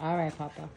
All right, Papa.